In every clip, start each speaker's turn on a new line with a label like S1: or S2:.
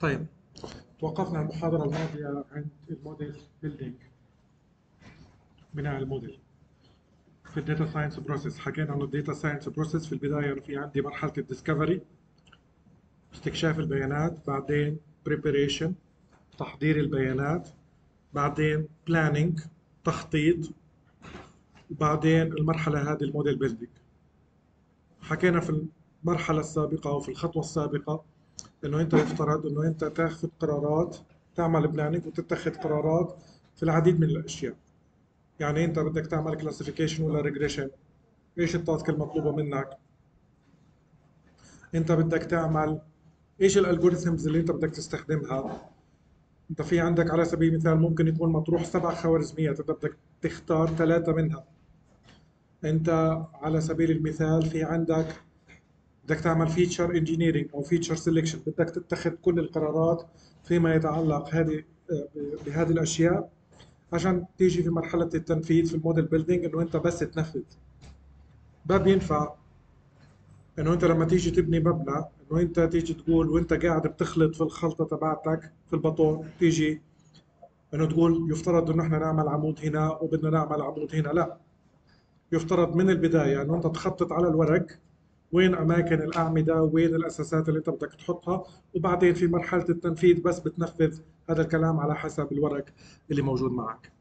S1: طيب. توقفنا المحاضرة الماضية عند ال model building بناء الموديل في ال data science process حكينا عن ال data science process في البداية في عندي مرحلة ال discovery استكشاف البيانات بعدين preparation تحضير البيانات بعدين planning تخطيط وبعدين المرحلة هذه ال model building حكينا في المرحلة السابقة أو في الخطوة السابقة إنه أنت يفترض إنه أنت تاخذ قرارات تعمل planning وتتخذ قرارات في العديد من الأشياء. يعني أنت بدك تعمل classification ولا regression إيش ال task المطلوبة منك؟ أنت بدك تعمل إيش ال algorithms اللي أنت بدك تستخدمها؟ أنت في عندك على سبيل المثال ممكن يكون مطروح سبع خوارزميات انت بدك تختار ثلاثة منها. أنت على سبيل المثال في عندك بدك تعمل feature engineering أو feature selection بدك تتخذ كل القرارات فيما يتعلق هذه بهذه الأشياء عشان تيجي في مرحلة التنفيذ في ال model building إنه أنت بس تنفذ. ما بينفع إنه أنت لما تيجي تبني مبنى إنه أنت تيجي تقول وأنت قاعد بتخلط في الخلطة تبعتك في الباطون تيجي إنه تقول يفترض إنه إحنا نعمل عمود هنا وبدنا نعمل عمود هنا. لا. يفترض من البداية إنه أنت تخطط على الورق وين أماكن الأعمدة وين الأساسات اللي أنت بدك تحطها وبعدين في مرحلة التنفيذ بس بتنفذ هذا الكلام على حسب الورق اللي موجود معك.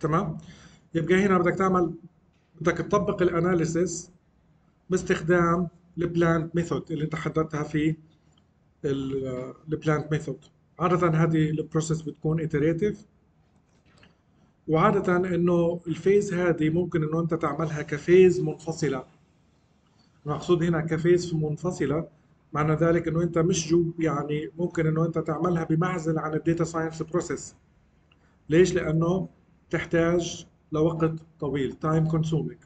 S1: تمام؟ يبقى هنا بدك تعمل بدك تطبق الأناليسيس باستخدام ال planned method اللي أنت حددتها في ال planned method عادة هذه ال process بتكون iterative. وعادة إنه ال phase هذه ممكن إنه أنت تعملها ك phase منفصلة المقصود هنا ك phase منفصلة معنى ذلك إنه أنت مش جو يعني ممكن إنه أنت تعملها بمعزل عن ال data science process ليش؟ لأنه تحتاج لوقت طويل time consuming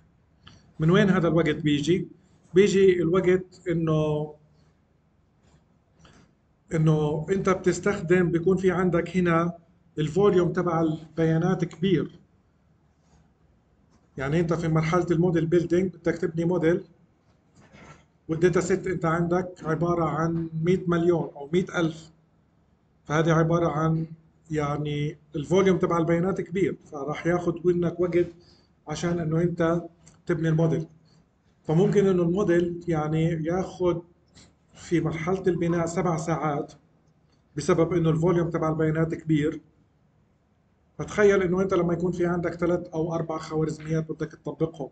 S1: من وين هذا الوقت بيجي؟ بيجي الوقت إنه إنه أنت بتستخدم بيكون في عندك هنا ال volume تبع البيانات كبير. يعني انت في مرحلة ال model building بدك تبني model وال data set انت عندك عبارة عن 100 مليون أو 100 ألف. فهذه عبارة عن يعني ال volume تبع البيانات كبير فراح ياخذ منك وقت عشان إنه انت تبني الموديل. فممكن إنه الموديل يعني ياخذ في مرحلة البناء سبع ساعات بسبب إنه ال volume تبع البيانات كبير. فتخيل إنه أنت لما يكون في عندك ثلاث أو أربع خوارزميات بدك تطبقهم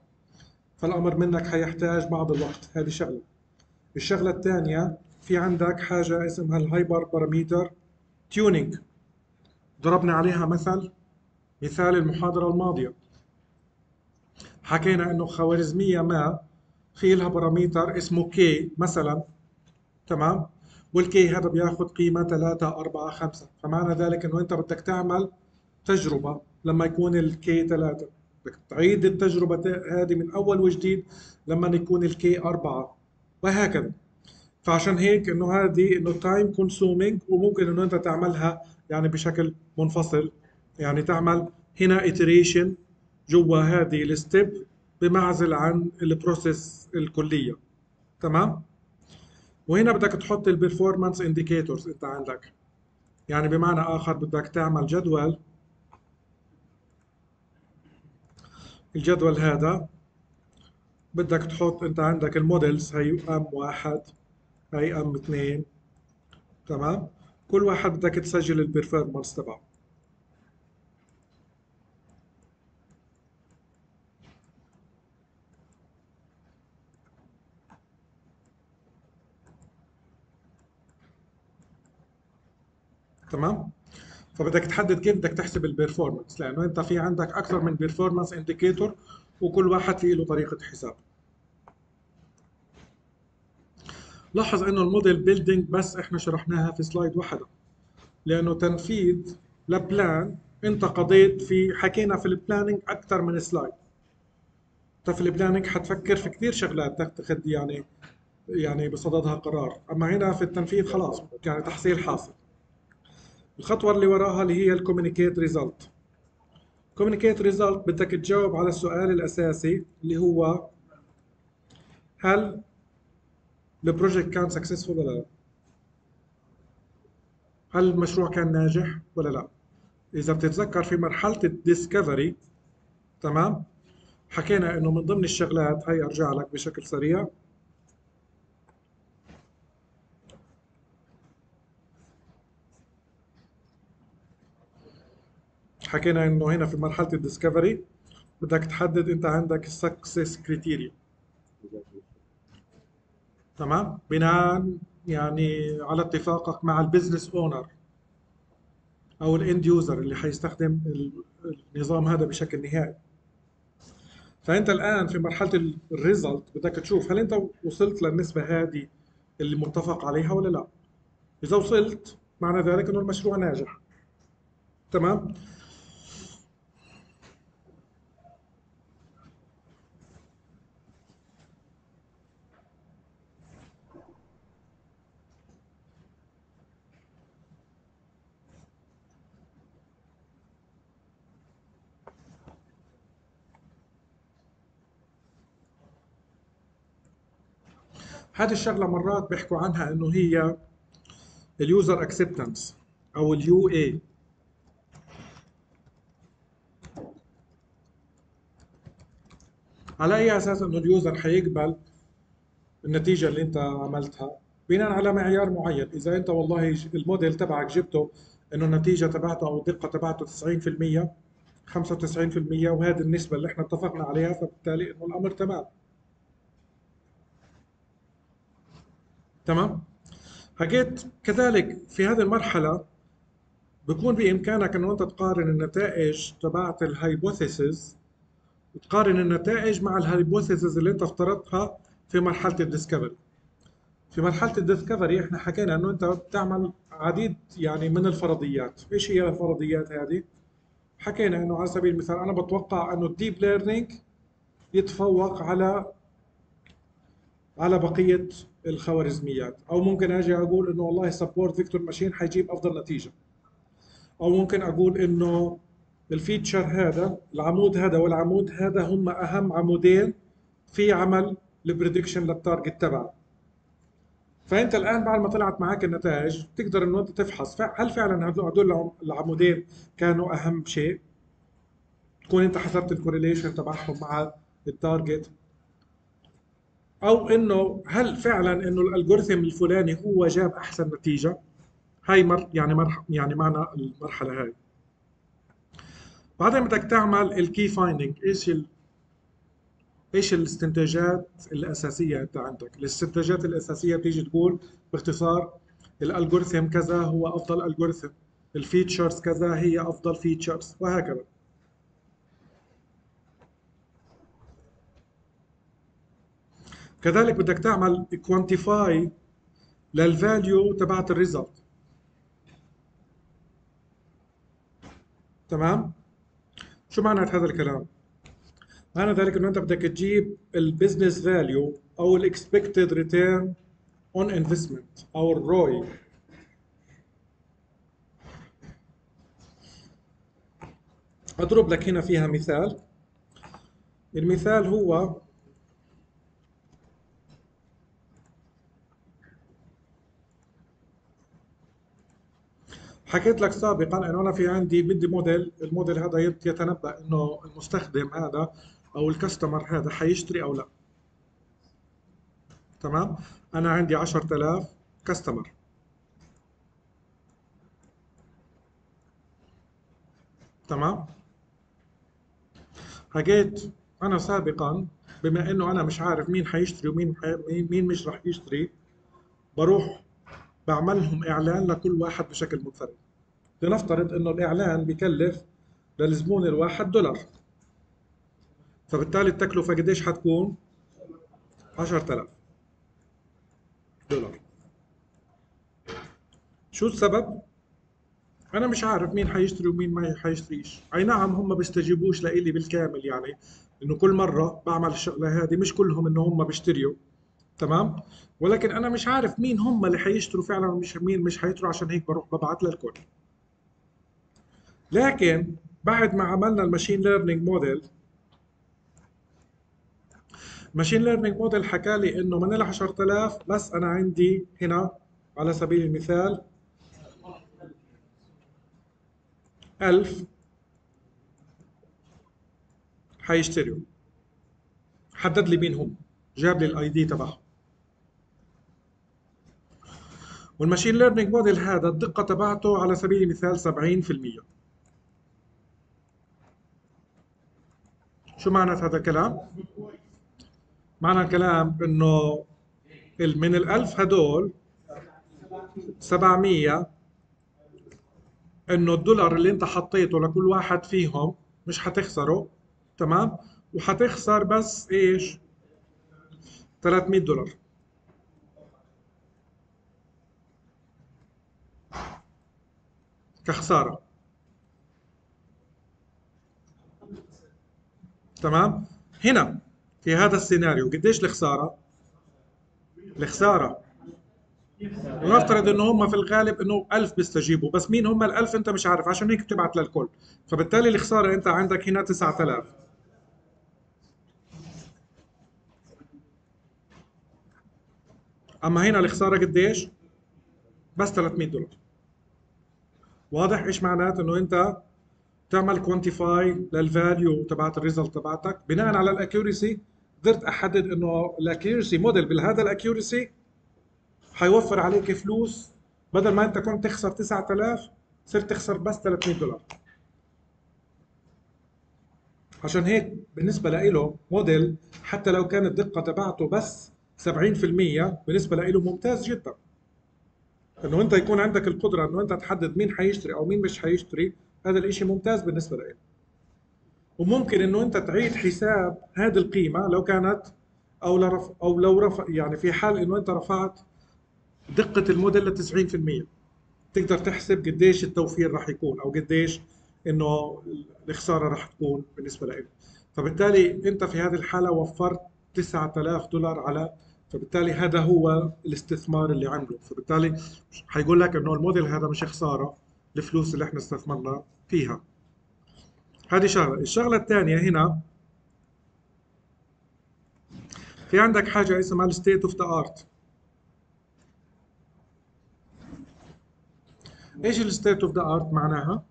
S1: فالأمر منك حيحتاج بعض الوقت. هذه شغلة. الشغلة الثانية في عندك حاجة اسمها ال hyper parameter tuning. ضربنا عليها مثل مثال المحاضرة الماضية. حكينا إنه خوارزمية ما في لها parameter اسمه K مثلا تمام؟ وال K هذا بياخذ قيمة 3 4 5 فمعنى ذلك إنه أنت بدك تعمل تجربة لما يكون ال K 3 بدك تعيد التجربة هذه من أول وجديد لما يكون ال K 4 وهكذا. فعشان هيك إنه هذه إنه time consuming وممكن إنه أنت تعملها يعني بشكل منفصل. يعني تعمل هنا iteration جوا هذه ال step بمعزل عن ال process الكلية. تمام؟ وهنا بدك تحط ال performance indicators أنت عندك. يعني بمعنى آخر بدك تعمل جدول الجدول هذا. بدك تحط أنت عندك ال models هي M واحد هي M اثنين تمام؟ كل واحد بدك تسجل ال performance تبعه. تمام؟ فبدك تحدد كيف بدك تحسب ال performance لأنه أنت في عندك أكثر من performance indicator وكل واحد في له طريقة حساب. لاحظ إنه ال model building بس إحنا شرحناها في slide واحدة لأنه تنفيذ ل plan أنت قضيت في حكينا في ال planning أكثر من slide أنت في ال planning حتفكر في كثير شغلات تتخذ يعني يعني بصددها قرار. أما هنا في التنفيذ خلاص يعني تحصيل حاصل. الخطوة اللي وراها اللي هي ال communicate result communicate result بدك تجاوب على السؤال الأساسي اللي هو هل ال project كان successful ولا لا. هل المشروع كان ناجح ولا لا. إذا بتتذكر في مرحلة ال discovery تمام؟ حكينا إنه من ضمن الشغلات هي أرجع لك بشكل سريع. حكينا إنه هنا في مرحلة ال discovery بدك تحدد أنت عندك ال success criteria تمام؟ بناء يعني على اتفاقك مع ال business owner أو ال end user اللي حيستخدم النظام هذا بشكل نهائي. فأنت الآن في مرحلة ال result بدك تشوف هل أنت وصلت للنسبة هذه اللي متفق عليها ولا لا. إذا وصلت معنى ذلك إنه المشروع ناجح. تمام؟ هذه الشغلة مرات بيحكوا عنها إنه هي ال user acceptance أو ال UA على أي أساس إنه ال user حيقبل النتيجة اللي أنت عملتها؟ بناء على معيار معين. إذا أنت والله الموديل تبعك جبته إنه النتيجة تبعته أو الدقة تبعته 90% 95% وهذه النسبة اللي إحنا اتفقنا عليها فبالتالي إنه الأمر تمام. تمام؟ حكيت كذلك في هذه المرحلة بكون بإمكانك انه أنت تقارن النتائج تبعت ال hypothesis وتقارن النتائج مع ال hypothesis اللي أنت افترضتها في مرحلة ال discovery في مرحلة ال discovery إحنا حكينا إنه أنت بتعمل عديد يعني من الفرضيات. إيش هي الفرضيات هذه؟ حكينا إنه على سبيل المثال أنا بتوقع إنه ال deep learning يتفوق على على بقية الخوارزميات. أو ممكن أجي أقول إنه والله support vector machine حيجيب أفضل نتيجة. أو ممكن أقول إنه ال feature هذا العمود هذا والعمود هذا هم أهم عمودين في عمل ال prediction لل target تبعك فأنت الآن بعد ما طلعت معك النتائج تقدر إنه أنت تفحص. هل فعلا هدول العمودين كانوا أهم شيء؟ تكون أنت حسبت ال correlation تبعهم مع ال target أو إنه هل فعلا إنه ال algorithm الفلاني هو جاب أحسن نتيجة؟ هاي مر يعني مر يعني معنى المرحلة هاي. بعدين بدك تعمل ال key finding إيش ال... إيش الاستنتاجات الأساسية أنت عندك؟ الاستنتاجات الأساسية بتيجي تقول باختصار ال algorithm كذا هو أفضل algorithm ال features كذا هي أفضل features وهكذا. كذلك بدك تعمل quantify لل value تبعت ال result تمام؟ شو معنى هذا الكلام؟ معنى ذلك إنه أنت بدك تجيب ال business value أو ال expected return on investment أو ال ROI أضرب لك هنا فيها مثال. المثال هو حكيت لك سابقا إنه أنا في عندي بدي model ال model هذا يتنبأ إنه المستخدم هذا أو ال customer هذا حيشتري أو لا. تمام؟ أنا عندي 10000 كاستمر. تمام؟ حكيت أنا سابقا بما إنه أنا مش عارف مين حيشتري ومين حي... مين مش راح يشتري بروح بعملهم إعلان لكل واحد بشكل منفرد. لنفترض إنه الإعلان بكلف للزبون الواحد دولار فبالتالي التكلفة قديش حتكون 10000 دولار شو السبب؟ أنا مش عارف مين حيشتري ومين ما حيشتريش، أي نعم هم بيستجيبوش لإلي بالكامل يعني إنه كل مرة بعمل الشغلة هذه مش كلهم إنه هم بيشتريوا تمام؟ ولكن أنا مش عارف مين هم اللي حيشتروا فعلا ومش مين مش حيشتروا عشان هيك بروح ببعت للكل. لكن بعد ما عملنا ال machine learning model ال machine learning model حكى لي إنه من ال 10000 بس أنا عندي هنا على سبيل المثال 1000 حيشتروا حدد لي مين هم. جاب لي ال ID تبعهم. وال machine learning model هذا الدقة تبعته على سبيل المثال 70% شو معنى هذا الكلام؟ معنى الكلام إنه من الألف هدول 700 إنه الدولار اللي أنت حطيته لكل واحد فيهم مش حتخسره تمام؟ وحتخسر بس إيش؟ 300 دولار. كخسارة. تمام؟ هنا في هذا السيناريو قديش الخسارة؟ الخسارة. ونفترض إنه هم في الغالب إنه 1000 بيستجيبوا بس مين هم ال1000 أنت مش عارف عشان هيك بتبعت للكل. فبالتالي الخسارة أنت عندك هنا 9000 أما هنا الخسارة قديش؟ بس 300 دولار. واضح إيش معناته؟ إنه أنت تعمل quantify لل value تبعت ال result تبعتك. بناء على ال accuracy قدرت أحدد إنه ال accuracy model بهذا ال accuracy حيوفر عليك فلوس. بدل ما أنت كنت تخسر 9000 صرت تخسر بس 300 دولار. عشان هيك بالنسبة له موديل حتى لو كانت الدقة تبعته بس 70% بالنسبة له ممتاز جدا. إنه أنت يكون عندك القدرة إنه أنت تحدد مين حيشتري أو مين مش حيشتري. هذا الإشي ممتاز بالنسبة له وممكن إنه أنت تعيد حساب هذه القيمة لو كانت أو لرف أو لو رفع يعني في حال إنه أنت رفعت دقة الموديل ل 90% تقدر تحسب قديش التوفير راح يكون أو قديش إنه الخسارة راح تكون بالنسبة لك. فبالتالي أنت في هذه الحالة وفرت 9000 دولار على فبالتالي هذا هو الاستثمار اللي عمله. فبالتالي حيقول لك إنه الموديل هذا مش خسارة. الفلوس اللي إحنا استثمرنا فيها. هذه شغلة. الشغلة الثانية هنا في عندك حاجة اسمها ال state of the art إيش ال state of the art معناها؟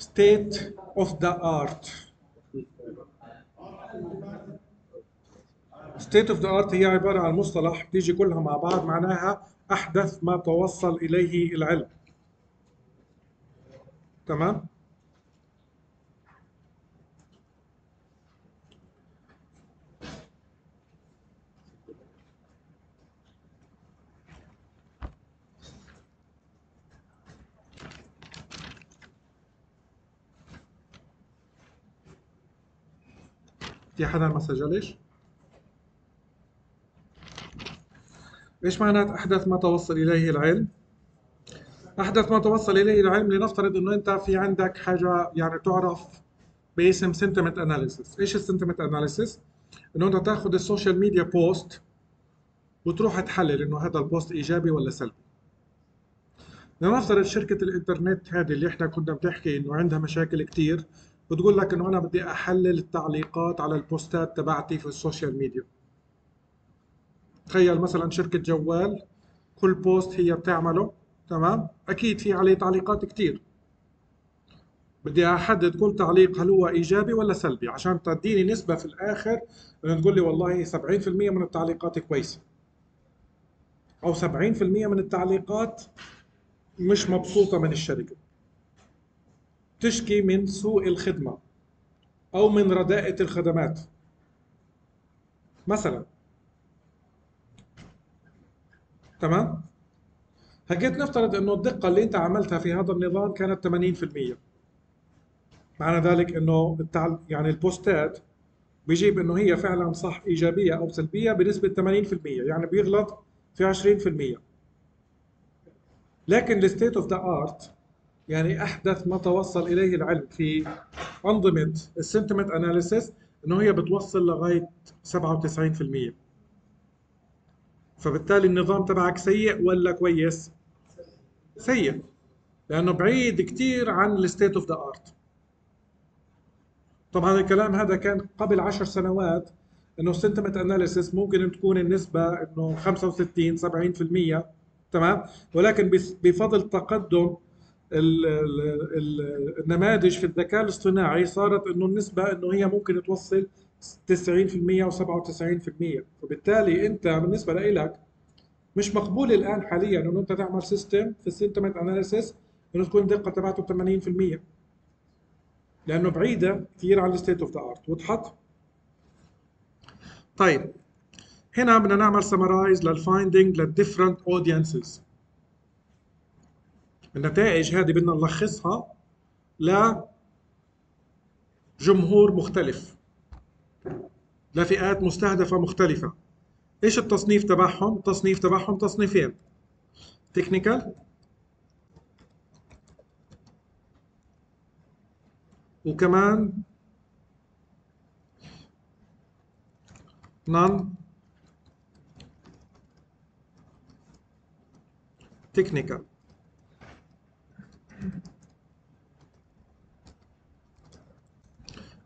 S1: state of the art. state of the art هي عبارة عن مصطلح تيجي كلها مع بعض معناها أحدث ما توصل إليه العلم تمام في حدا ما سجلش؟ إيش معنات أحدث ما توصل إليه العلم؟ أحدث ما توصل إليه العلم لنفترض إنه أنت في عندك حاجة يعني تعرف باسم sentiment analysis، إيش ال sentiment analysis؟ إنه أنت تاخذ ال social media post وتروح تحلل إنه هذا ال post إيجابي ولا سلبي. لنفترض شركة الإنترنت هذه اللي إحنا كنا بنحكي إنه عندها مشاكل كثير بتقول لك إنه أنا بدي أحلل التعليقات على البوستات تبعتي في السوشيال ميديا تخيل مثلا شركة جوال كل بوست هي بتعمله تمام؟ أكيد في عليه تعليقات كتير. بدي أحدد كل تعليق هل هو إيجابي ولا سلبي عشان تديني نسبة في الآخر إنه تقول لي والله 70% من التعليقات كويسة. أو 70% من التعليقات مش مبسوطة من الشركة. تشكي من سوء الخدمة أو من رداءة الخدمات. مثلا تمام؟ هجيت نفترض إنه الدقة اللي أنت عملتها في هذا النظام كانت 80% معنى ذلك إنه التعل... يعني البوستات بيجيب إنه هي فعلا صح إيجابية أو سلبية بنسبة 80% يعني بيغلط في 20% لكن ال state of the art يعني أحدث ما توصل إليه العلم في أنظمة ال sentiment analysis إنه هي بتوصل لغاية 97% فبالتالي النظام تبعك سيء ولا كويس؟ سيء. لأنه بعيد كثير عن ال state of the art طبعا الكلام هذا كان قبل عشر سنوات إنه sentiment analysis ممكن تكون النسبة إنه 65 70% تمام؟ ولكن بفضل تقدم النماذج في الذكاء الاصطناعي صارت إنه النسبة إنه هي ممكن توصل 90% و97% فبالتالي أنت بالنسبة لك مش مقبول الآن حاليا إنه أنت تعمل system في ال sentiment analysis إنه تكون الدقه تبعته 80% لأنه بعيدة كثير عن ال state of the art وضحت؟ طيب. هنا بدنا نعمل summarize لل finding لل different audiences النتائج هذه بدنا نلخصها لجمهور مختلف. لفئات مستهدفة مختلفة. إيش التصنيف تبعهم؟ التصنيف تبعهم تصنيفين. technical وكمان non-technical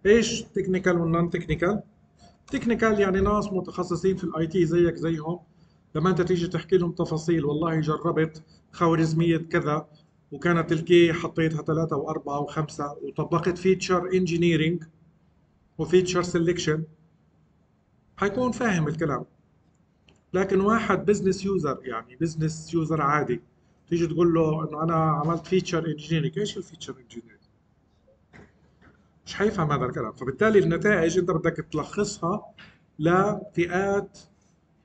S1: إيش technical وال non-technical technical يعني ناس متخصصين في ال IT زيك زيهم. لما أنت تيجي تحكي لهم تفاصيل والله جربت خوارزمية كذا وكانت ال K حطيتها ثلاثة وأربعة وخمسة وطبقت فيتشر انجينيرينج وفيتشر سelection حيكون فاهم الكلام. لكن واحد business user يعني business user عادي تيجي تقول له إنه أنا عملت feature engineering إيش ال feature engineering مش حيفهم هذا الكلام. فبالتالي النتائج انت بدك تلخصها لفئات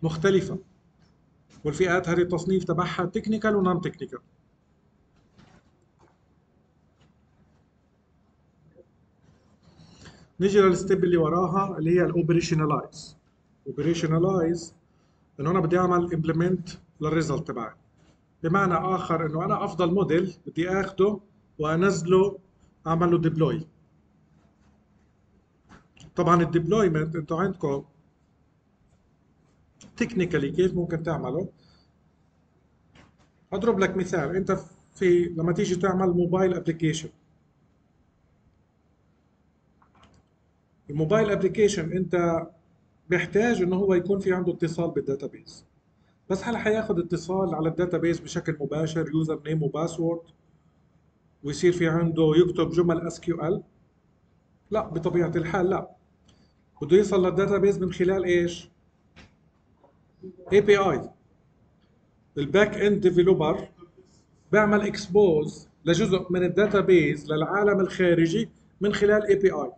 S1: مختلفة. والفئات هذه التصنيف تبعها technical و non-technical نيجي لل step اللي وراها اللي هي ال operationalize operationalize إنه أنا بدي أعمل implement لل result تبعي. بمعنى آخر إنه أنا أفضل موديل بدي آخده وأنزله اعمل له deploy طبعا ال deployment أنتوا عندكم technically كيف ممكن تعمله اضرب لك مثال انت في لما تيجي تعمل mobile application ال mobile application انت بيحتاج انه هو يكون في عنده اتصال بال database بس هل حياخد اتصال على ال database بشكل مباشر username و password ويصير في عنده يكتب جمل SQL لا بطبيعة الحال لا. بده يوصل لل database من خلال إيش؟ API ال back end developer بيعمل expose لجزء من الداتابيز للعالم الخارجي من خلال API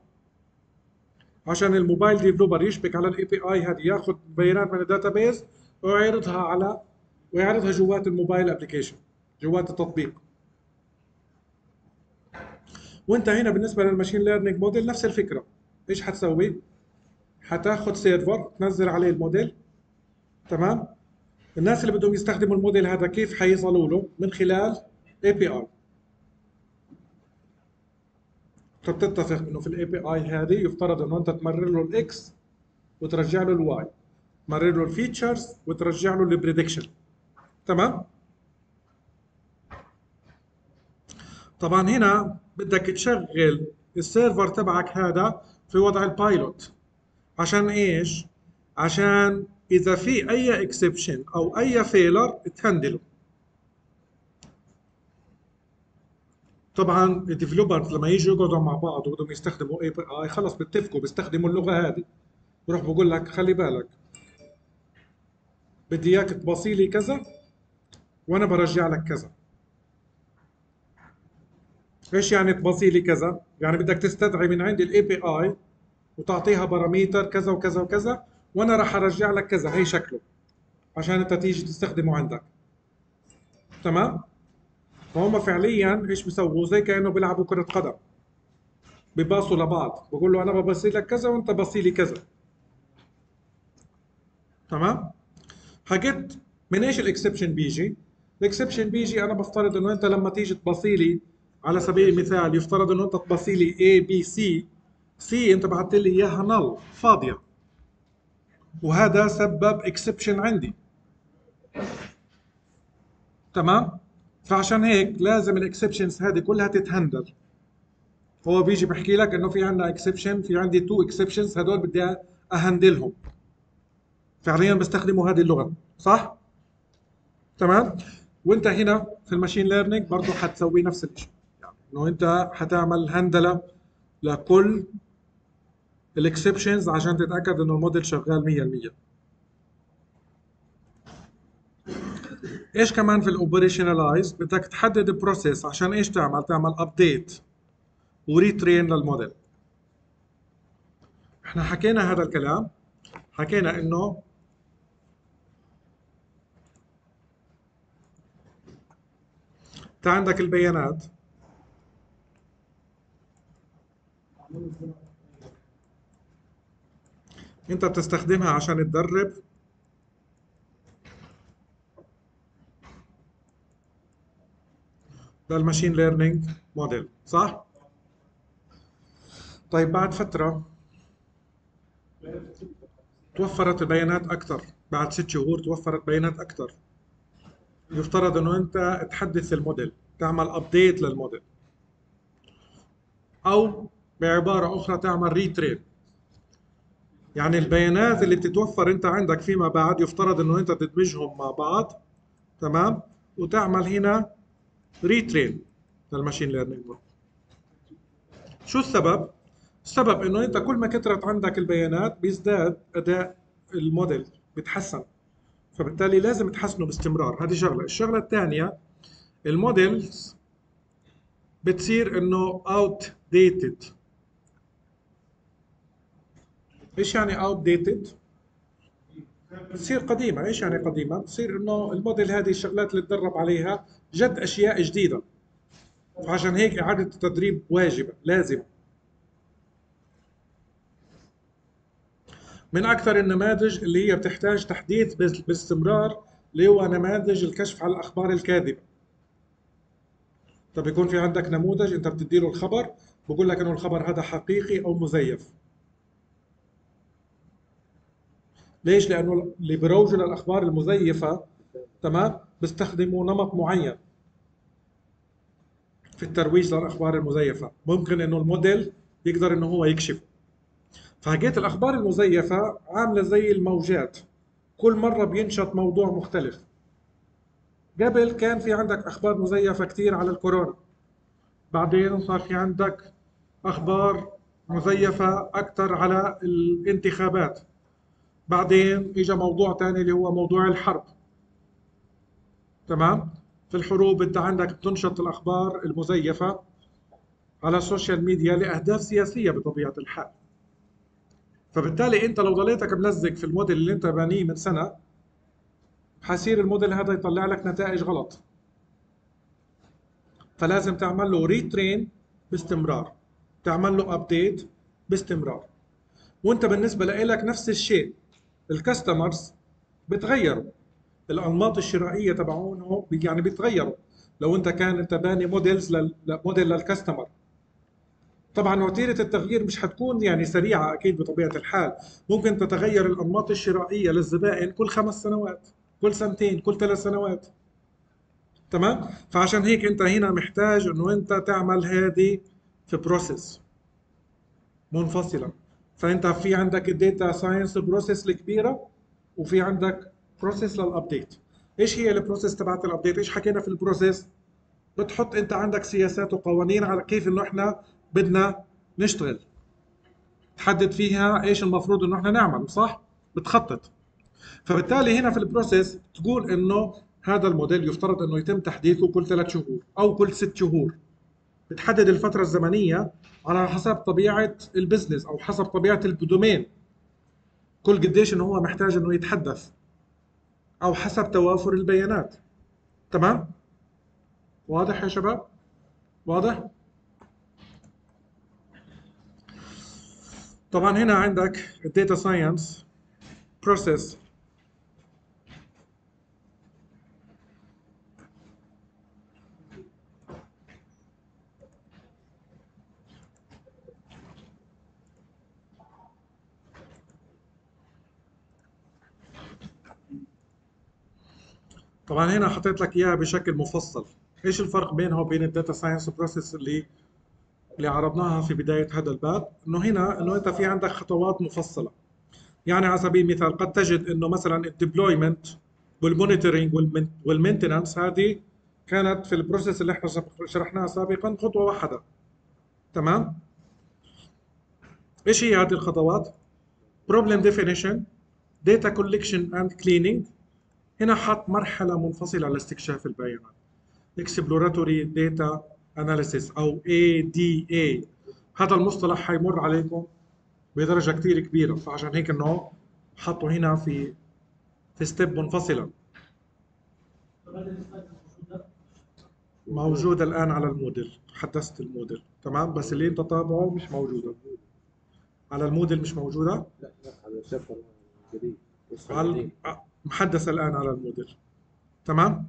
S1: عشان ال mobile developer يشبك على ال API هذه ياخذ بيانات من ال database ويعرضها على ويعرضها جوات ال mobile application جوات التطبيق. وانت هنا بالنسبة لل machine learning model نفس الفكرة. إيش حتسوي؟ حتاخذ server تنزل عليه الموديل. تمام؟ الناس اللي بدهم يستخدموا الموديل هذا كيف حيصلوا له؟ من خلال API فبتتفق إنه في ال API هذه يفترض إنه أنت تمرر له ال X وترجع له ال Y تمرر له ال features وترجع له ال prediction تمام؟ طبعا هنا بدك تشغل ال server تبعك هذا في وضع ال pilot عشان إيش؟ عشان إذا في أي exception أو أي failure تهندله. طبعا ال developers لما يجوا يقعدوا مع بعض وبدهم يستخدموا API خلص بيتفقوا بيستخدموا اللغة هذه. بروح بقول لك خلي بالك. بدي إياك تبصي لي كذا وأنا برجع لك كذا. إيش يعني تبصي لي كذا؟ يعني بدك تستدعي من عندي ال API وتعطيها parameter كذا وكذا وكذا وأنا راح أرجع لك كذا هي شكله عشان أنت تيجي تستخدمه عندك. تمام؟ فهم فعليا إيش بيسووا؟ زي كأنه بيلعبوا كرة قدم. بباصوا لبعض بقول له أنا ببصي لك كذا وأنت بصي لي كذا. تمام؟ حكيت من إيش ال exception بيجي؟ ال exception بيجي أنا بفترض إنه أنت لما تيجي تبصي لي على سبيل المثال يفترض إنه أنت تبصي لي A B C C انت بعثت لي إياها null فاضية. وهذا سبب exception عندي. تمام؟ فعشان هيك لازم ال exceptions هذه كلها تتهندل. هو بيجي بحكي لك إنه في عندنا exception في عندي two exceptions هدول بدي أهندلهم. فعليا بستخدموا هذه اللغة صح؟ تمام؟ وانت هنا في ال machine learning برضه حتسوي نفس الشيء. يعني إنه أنت حتعمل هندلة لكل ال exceptions عشان تتأكد إنه الموديل شغال 100% إيش كمان في ال operationalize بدك تحدد process عشان إيش تعمل؟ تعمل update وريترين للموديل. إحنا حكينا هذا الكلام. حكينا إنه انت عندك البيانات. انت بتستخدمها عشان تدرب لل machine learning model صح؟ طيب بعد فترة توفرت البيانات أكثر بعد ست شهور توفرت بيانات أكثر يفترض إنه أنت تحدث الموديل تعمل update لل model أو بعبارة أخرى تعمل retrain يعني البيانات اللي بتتوفر انت عندك فيما بعد يفترض انه انت تدمجهم مع بعض تمام؟ وتعمل هنا retrain لل machine learning شو السبب؟ السبب انه انت كل ما كثرت عندك البيانات بيزداد أداء الموديل بيتحسن فبالتالي لازم تحسنه باستمرار. هذه شغلة. الشغلة الثانية ال models بتصير إنه outdated إيش يعني dated بتصير قديمة. إيش يعني قديمة؟ بتصير إنه الموديل هذه الشغلات اللي تدرب عليها جد أشياء جديدة. فعشان هيك إعادة التدريب واجبة لازم من أكثر النماذج اللي هي بتحتاج تحديث باستمرار اللي هو نماذج الكشف على الأخبار الكاذبة. طب يكون في عندك نموذج أنت بتدي له الخبر بقول لك إنه الخبر هذا حقيقي أو مزيف. ليش؟ لأنه اللي بيروجوا للاخبار المزيفة تمام؟ بيستخدموا نمط معين في الترويج للأخبار المزيفة. ممكن إنه الموديل يقدر إنه هو يكشفه فحكيت الأخبار المزيفة عاملة زي الموجات. كل مرة بينشط موضوع مختلف. قبل كان في عندك أخبار مزيفة كثير على الكورونا. بعدين صار في عندك أخبار مزيفة أكثر على الانتخابات. بعدين اجى موضوع ثاني اللي هو موضوع الحرب. تمام؟ في الحروب أنت عندك بتنشط الأخبار المزيفة على ال social media لأهداف سياسية بطبيعة الحال. فبالتالي أنت لو ضليتك ملزق في الموديل اللي أنت بانيه من سنة حيصير الموديل هذا يطلع لك نتائج غلط. فلازم تعمل له retrain باستمرار. تعمل له update باستمرار. وأنت بالنسبة لك نفس الشيء. ال customers بتغيروا. الأنماط الشرائية تبعونه يعني بيتغيروا لو أنت كان أنت باني models model لل customer طبعا وتيرة التغيير مش حتكون يعني سريعة أكيد بطبيعة الحال. ممكن تتغير الأنماط الشرائية للزبائن كل خمس سنوات كل سنتين كل ثلاث سنوات. تمام؟ فعشان هيك أنت هنا محتاج إنه أنت تعمل هذه في process منفصلة. فأنت في عندك ال data science process الكبيرة وفي عندك process لل update إيش هي ال process تبعت ال update إيش حكينا في ال process بتحط أنت عندك سياسات وقوانين على كيف إنه إحنا بدنا نشتغل. تحدد فيها إيش المفروض إنه إحنا نعمل صح؟ بتخطط. فبالتالي هنا في ال process تقول إنه هذا الموديل يفترض إنه يتم تحديثه كل ثلاث شهور أو كل ست شهور. بتحدد الفترة الزمنية على حسب طبيعة ال business أو حسب طبيعة ال domain كل قديش إنه هو محتاج إنه يتحدث أو حسب توافر البيانات. تمام؟ واضح يا شباب؟ واضح؟ طبعا هنا عندك ال data science process طبعا هنا حطيت لك إياها بشكل مفصل. إيش الفرق بينها وبين ال data science process اللي اللي عرضناها في بداية هذا الباب؟ إنه هنا إنه أنت في عندك خطوات مفصلة. يعني على سبيل المثال قد تجد إنه مثلا ال deployment وال monitoring وال maintenance هذه كانت في ال process اللي إحنا شرحناها سابقا خطوة واحدة. تمام؟ إيش هي هذه الخطوات؟ problem definition data collection and cleaning. هنا حط مرحلة منفصلة لاستكشاف البيانات. exploratory data analysis أو EDA هذا المصطلح حيمر عليكم بدرجة كثير كبيرة. فعشان هيك إنه حطوا هنا في في step منفصلة. موجودة الآن على ال Moodle. حدثت ال Moodle. تمام؟ بس اللي أنت طابعه مش موجودة. على ال Moodle مش موجودة؟
S2: لا لا على ال chapter الجديد.
S1: على محدثة الآن على ال Moodle. تمام؟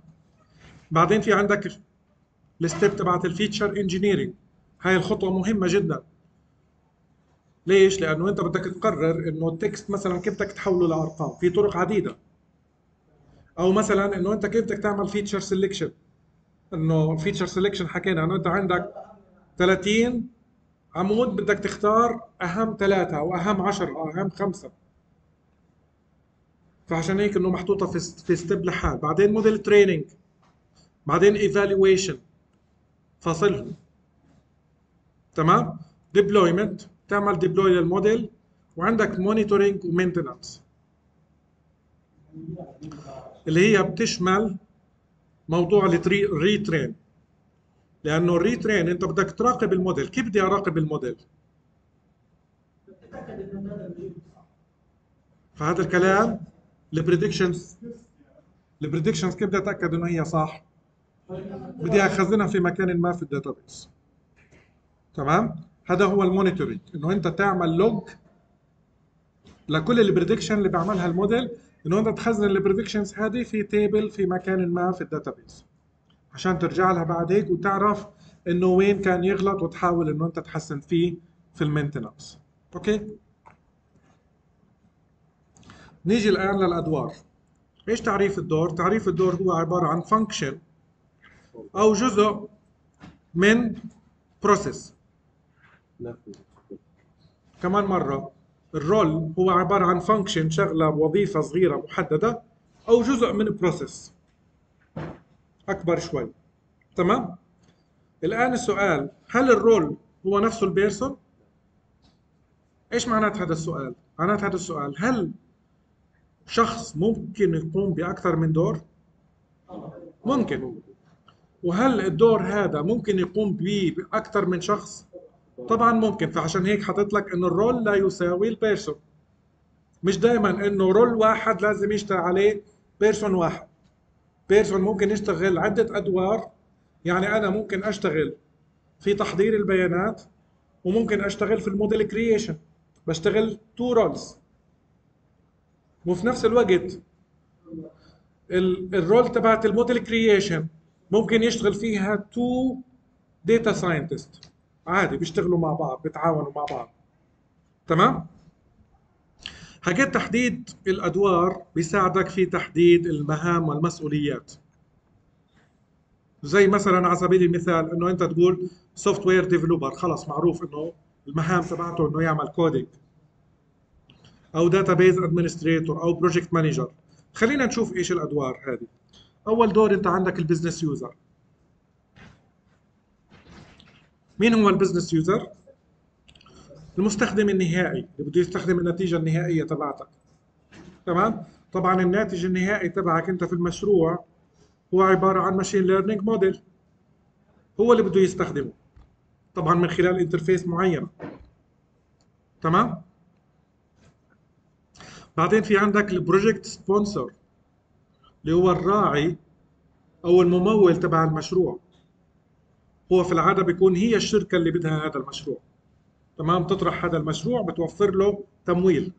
S1: بعدين في عندك ال step تبعت ال feature engineering هاي الخطوة مهمة جدا. ليش؟ لأنه أنت بدك تقرر إنه ال text مثلا كيف بدك تحوله لأرقام. في طرق عديدة. أو مثلا إنه أنت كيف بدك تعمل feature selection إنه ال feature selection حكينا إنه أنت عندك 30 عمود بدك تختار أهم ثلاثة أو أهم 10 أو أهم خمسة. فعشان هيك إنه محطوطة في في step لحال بعدين model training بعدين evaluation فاصلهم. تمام؟ deployment تعمل deploy لل model. وعندك monitoring و maintenance اللي هي بتشمل موضوع ال retrain لأنه ال retrain أنت بدك تراقب الموديل. كيف بدي أراقب الموديل؟ فهذا الكلام ال predictions ال predictions كيف بدي اتاكد إنه هي صح. بدي أخزنها في مكان ما في ال database. تمام؟ هذا هو ال monitoring إنه أنت تعمل log لكل ال prediction اللي بيعملها الموديل. إنه أنت تخزن ال predictions هذه في table في مكان ما في ال database. عشان ترجع لها بعد هيك وتعرف إنه وين كان يغلط وتحاول إنه أنت تحسن فيه في ال maintenance okay؟ نيجي الآن للأدوار. إيش تعريف الدور؟ تعريف الدور هو عبارة عن function أو جزء من process كمان مرة ال role هو عبارة عن function شغلة وظيفة صغيرة محددة أو جزء من process أكبر شوي. تمام؟ الآن السؤال هل ال role هو نفسه ال person؟ إيش معنات هذا السؤال؟ معنات هذا السؤال هل شخص ممكن يقوم بأكثر من دور؟ ممكن. وهل الدور هذا ممكن يقوم به بأكثر من شخص؟ طبعا ممكن. فعشان هيك حاطط لك إنه ال role لا يساوي ال person مش دائما إنه role واحد لازم يشتغل عليه person واحد. person ممكن يشتغل عدة أدوار. يعني أنا ممكن أشتغل في تحضير البيانات وممكن أشتغل في ال model creation بشتغل two roles وفي نفس الوقت ال role تبعت ال model creation ممكن يشتغل فيها two data scientist عادي بيشتغلوا مع بعض بيتعاونوا مع بعض. تمام؟ حكيت تحديد الأدوار بيساعدك في تحديد المهام والمسؤوليات. زي مثلا على سبيل المثال إنه أنت تقول software developer خلص معروف إنه المهام تبعته إنه يعمل coding أو database administrator أو project manager خلينا نشوف إيش الأدوار هذه. أول دور أنت عندك ال business user مين هو ال business user المستخدم النهائي. اللي بده يستخدم النتيجة النهائية تبعتك. تمام؟ طبعا الناتج النهائي تبعك أنت في المشروع هو عبارة عن machine learning model هو اللي بده يستخدمه. طبعا من خلال interface معينة. تمام؟ بعدين في عندك ال project sponsor اللي هو الراعي أو الممول تبع المشروع. هو في العادة بيكون هي الشركة اللي بدها هذا المشروع. تمام؟ تطرح هذا المشروع بتوفر له تمويل.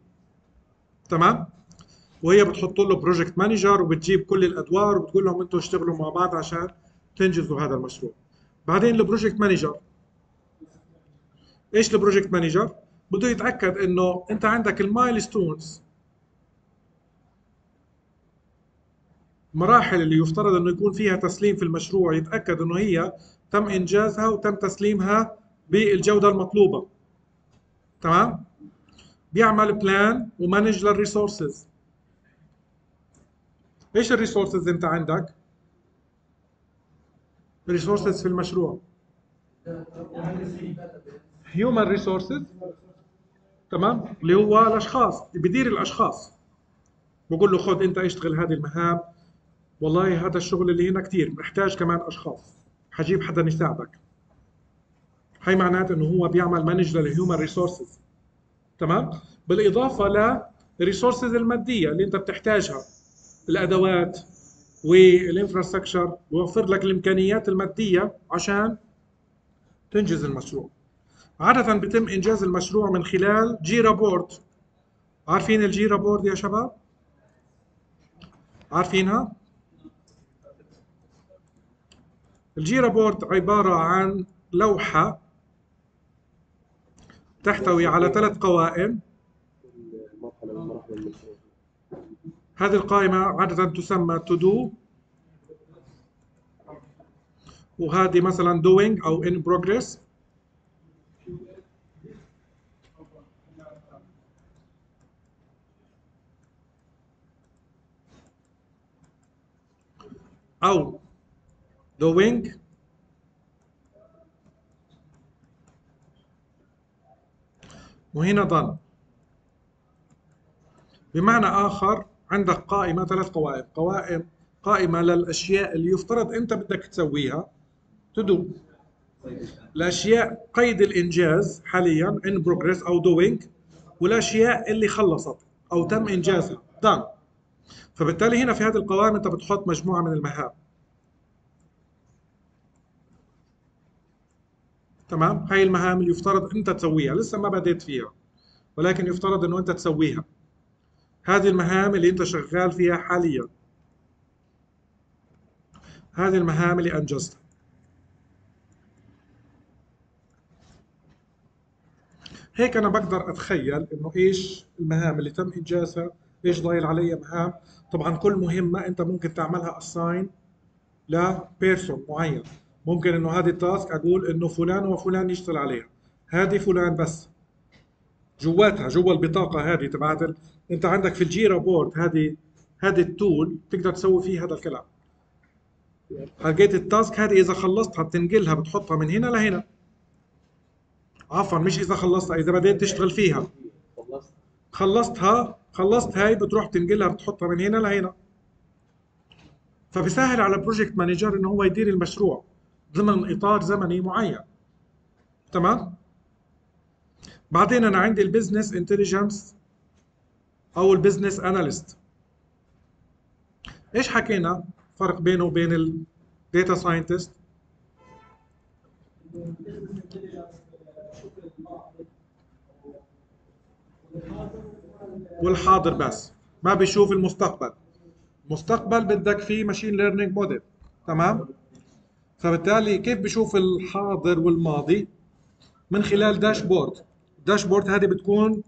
S1: تمام؟ وهي بتحط له project manager وبتجيب كل الأدوار وبتقول لهم أنتم اشتغلوا مع بعض عشان تنجزوا هذا المشروع. بعدين ال project manager إيش ال project manager بده يتأكد إنه أنت عندك ال milestones مراحل اللي يفترض إنه يكون فيها تسليم في المشروع يتأكد إنه هي تم إنجازها وتم تسليمها بالجودة المطلوبة. تمام؟ بيعمل plan و manage لل resources إيش ال resources أنت عندك؟ resources في المشروع. human resources تمام؟ اللي هو الأشخاص بدير الأشخاص. بقول له خذ أنت اشتغل هذه المهام والله هذا الشغل اللي هنا كتير محتاج كمان أشخاص. هجيب حدا يساعدك. هاي معناته إنه هو بيعمل manage لل human resources تمام؟ بالإضافة لل resources المادية اللي أنت بتحتاجها. الأدوات وال infrastructure بيوفر لك الإمكانيات المادية عشان تنجز المشروع. عادة بيتم إنجاز المشروع من خلال Jira board عارفين ال Jira board يا شباب؟ عارفينها؟ ال Jira board عبارة عن لوحة تحتوي على ثلاث قوائم. هذه القائمة عادة تسمى to do. وهذه مثلا doing أو in progress. أو doing وهنا done بمعنى آخر عندك قائمة ثلاث قوائم. قوائم قائمة للأشياء اللي يفترض أنت بدك تسويها. تدو الأشياء قيد الإنجاز حاليا in progress أو doing. والأشياء اللي خلصت أو تم إنجازها. Done. فبالتالي هنا في هذه القوائم أنت بتحط مجموعة من المهام. تمام؟ هاي المهام اللي يفترض أنت تسويها. لسه ما بديت فيها ولكن يفترض أنه أنت تسويها. هذه المهام اللي أنت شغال فيها حاليا. هذه المهام اللي أنجزتها. هيك أنا بقدر أتخيل إنه إيش المهام اللي تم إنجازها إيش ضايل علي مهام. طبعا كل مهمة أنت ممكن تعملها assign ل person معين. ممكن إنه هذه ال task أقول إنه فلان وفلان يشتغل عليها. هذه فلان بس. جواتها جوا البطاقة هذه تبعت ال... أنت عندك في ال Jira board هذه هذه ال tool تقدر تسوي فيه هذا الكلام. حقيت ال task هذه إذا خلصتها بتنقلها بتحطها من هنا لهنا. عفوا مش إذا خلصتها إذا بديت تشتغل فيها.
S2: خلصت
S1: خلصتها خلصت هاي بتروح تنقلها بتحطها من هنا لهنا. فبسهل على ال project manager إنه هو يدير المشروع. ضمن إطار زمني معين. تمام؟ بعدين أنا عندي ال business intelligence أو ال business analyst إيش حكينا؟ فرق بينه وبين ال data scientist والحاضر بس. ما بيشوف المستقبل. مستقبل بدك فيه machine learning model تمام؟ فبالتالي كيف بشوف الحاضر والماضي؟ من خلال dashboard ال dashboard هذه بتكون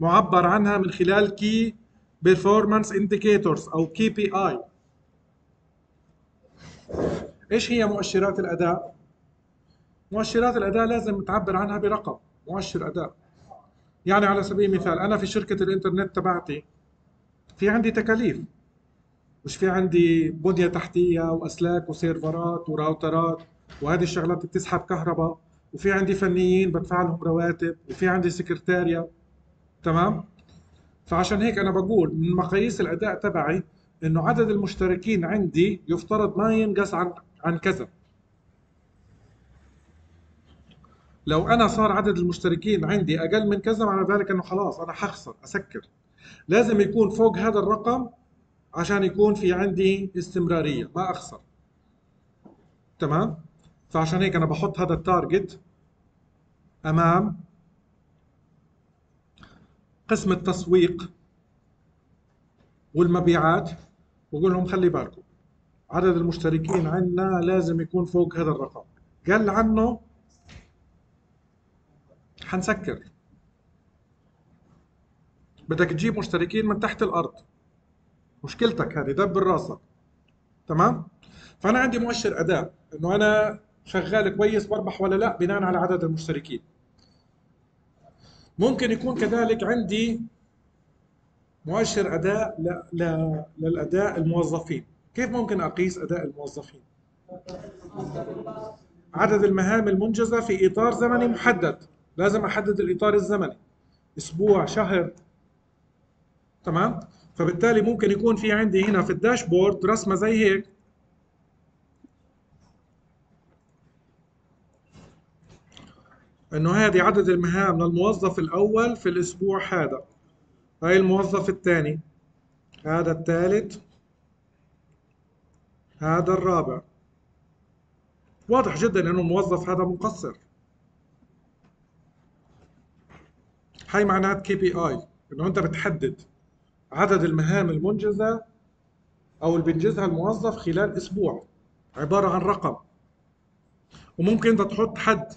S1: معبر عنها من خلال key performance indicators أو KPI إيش هي مؤشرات الأداء؟ مؤشرات الأداء لازم تعبر عنها برقم مؤشر أداء. يعني على سبيل المثال أنا في شركة الإنترنت تبعتي في عندي تكاليف. مش في عندي بنية تحتية وأسلاك وسيرفرات وراوترات وهذه الشغلات بتسحب كهرباء وفي عندي فنيين بدفع لهم رواتب وفي عندي سكرتاريا. تمام؟ فعشان هيك أنا بقول من مقاييس الأداء تبعي إنه عدد المشتركين عندي يفترض ما ينقص عن عن كذا. لو أنا صار عدد المشتركين عندي أقل من كذا معنى ذلك إنه خلاص أنا حخسر أسكر. لازم يكون فوق هذا الرقم عشان يكون في عندي استمرارية ما أخسر. تمام؟ فعشان هيك أنا بحط هذا التارجت أمام قسم التسويق والمبيعات وأقول لهم خلي بالكم عدد المشتركين عندنا لازم يكون فوق هذا الرقم. قل عنه حنسكر. بدك تجيب مشتركين من تحت الأرض. مشكلتك هذه دبر راسك تمام؟ فأنا عندي مؤشر أداء إنه أنا شغال كويس بربح ولا لا بناء على عدد المشتركين. ممكن يكون كذلك عندي مؤشر أداء ل... ل... للأداء الموظفين. كيف ممكن أقيس أداء الموظفين؟ عدد المهام المنجزة في إطار زمني محدد. لازم أحدد الإطار الزمني. أسبوع شهر. تمام؟ فبالتالي ممكن يكون في عندي هنا في الداشبورد رسمة زي هيك. إنه هذه عدد المهام للموظف الأول في الأسبوع هذا. هاي الموظف الثاني. هذا الثالث. هذا الرابع. واضح جدا إنه الموظف هذا مقصر. هاي معنات كي بي اي إنه أنت بتحدد. عدد المهام المنجزة أو اللي بينجزها الموظف خلال أسبوع. عبارة عن رقم. وممكن أنت تحط حد.